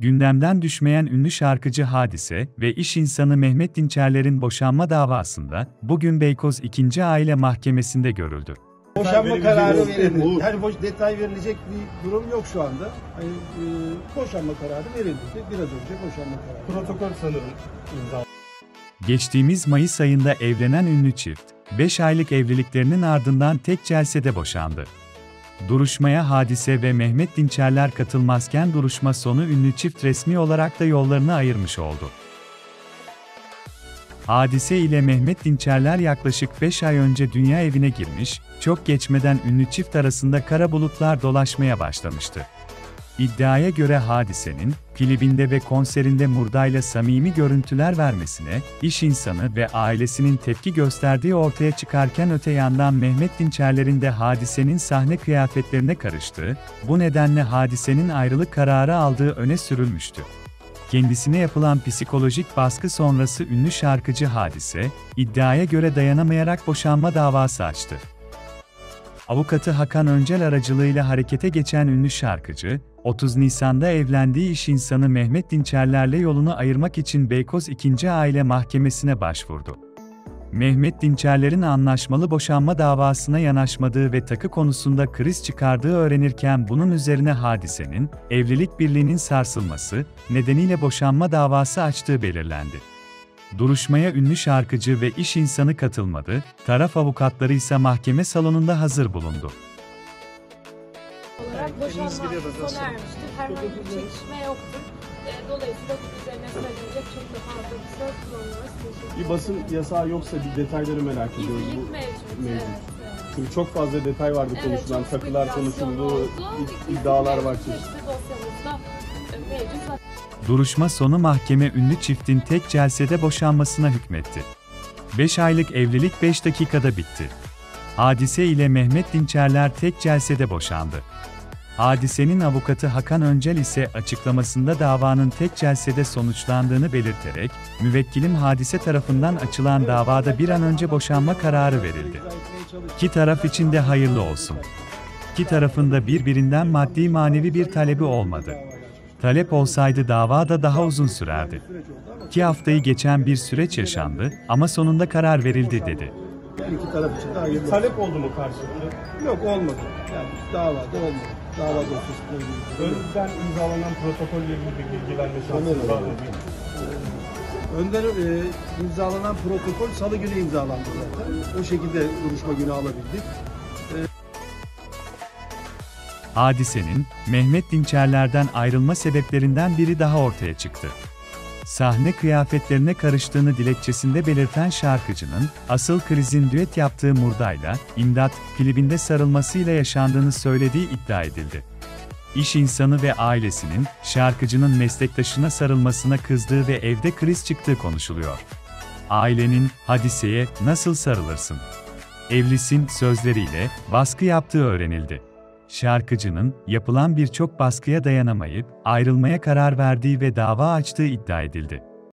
Gündemden düşmeyen ünlü şarkıcı Hadise ve iş insanı Mehmet Dinçerler'in boşanma davasında bugün Beykoz 2. Aile Mahkemesi'nde görüldü. Boşanma kararı verildi. Yani boş, detay verilecek bir durum yok şu anda. Hani, e, boşanma kararı verildi. Biraz önce boşanma kararı. Protokol sanırım imza. Geçtiğimiz Mayıs ayında evlenen ünlü çift, 5 aylık evliliklerinin ardından tek celsede boşandı. Duruşmaya Hadise ve Mehmet Dinçerler katılmazken duruşma sonu ünlü çift resmi olarak da yollarını ayırmış oldu. Hadise ile Mehmet Dinçerler yaklaşık 5 ay önce dünya evine girmiş, çok geçmeden ünlü çift arasında kara bulutlar dolaşmaya başlamıştı. İddiaya göre Hadise'nin, klibinde ve konserinde Murda'yla samimi görüntüler vermesine, iş insanı ve ailesinin tepki gösterdiği ortaya çıkarken öte yandan Mehmet Dinçerler'in de Hadise'nin sahne kıyafetlerine karıştığı, bu nedenle Hadise'nin ayrılık kararı aldığı öne sürülmüştü. Kendisine yapılan psikolojik baskı sonrası ünlü şarkıcı Hadise, iddiaya göre dayanamayarak boşanma davası açtı. Avukatı Hakan Öncel aracılığıyla harekete geçen ünlü şarkıcı, 30 Nisan'da evlendiği iş insanı Mehmet Dinçerler'le yolunu ayırmak için Beykoz 2. Aile Mahkemesi'ne başvurdu. Mehmet Dinçerler'in anlaşmalı boşanma davasına yanaşmadığı ve takı konusunda kriz çıkardığı öğrenirken bunun üzerine hadisenin, evlilik birliğinin sarsılması nedeniyle boşanma davası açtığı belirlendi. Duruşmaya ünlü şarkıcı ve iş insanı katılmadı, taraf avukatları ise mahkeme salonunda hazır bulundu. Olarak boşanma sona ermiştir. Herhangi bir çekişme yoktur. E, Dolayısıyla bu üzerine söylenecek çok da fazla bir söz bulunmaz. Teşekkür Bir basın yasağı yoksa bir detayları merak ediyoruz. Bu mevcut. mevcut. Evet. Çünkü çok fazla detay vardı Evet, konuşulan, takılar konuşuldu, iddialar var. e. Duruşma sonu mahkeme ünlü çiftin tek celsede boşanmasına hükmetti. 5 aylık evlilik 5 dakikada bitti. Hadise ile Mehmet Dinçerler tek celsede boşandı. Hadisenin avukatı Hakan Öncel ise açıklamasında davanın tek celsede sonuçlandığını belirterek, müvekkilim hadise tarafından açılan davada bir an önce boşanma kararı verildi. İki taraf için de hayırlı olsun. İki tarafın da birbirinden maddi manevi bir talebi olmadı. Talep olsaydı dava da daha uzun sürerdi. İki haftayı geçen bir süreç yaşandı ama sonunda karar verildi dedi. Yani iki taraf için de hayırlı. Talep oldu mu karşılıklı? Yok olmadı. Yani davada olmadı. Dava dosyasında ilgili. Önceden imzalanan protokolle ilgili bir bilgi verme Sanırım. şansınız var mı? Önder e, imzalanan protokol salı günü imzalandı zaten. O şekilde duruşma günü alabildik. Hadisenin, Mehmet Dinçerler'den ayrılma sebeplerinden biri daha ortaya çıktı. Sahne kıyafetlerine karıştığını dilekçesinde belirten şarkıcının, asıl krizin düet yaptığı Murda'yla, İmdat, klibinde sarılmasıyla yaşandığını söylediği iddia edildi. İş insanı ve ailesinin, şarkıcının meslektaşına sarılmasına kızdığı ve evde kriz çıktığı konuşuluyor. Ailenin, hadiseye, nasıl sarılırsın? Evlisin sözleriyle baskı yaptığı öğrenildi. Şarkıcının yapılan birçok baskıya dayanamayıp ayrılmaya karar verdiği ve dava açtığı iddia edildi.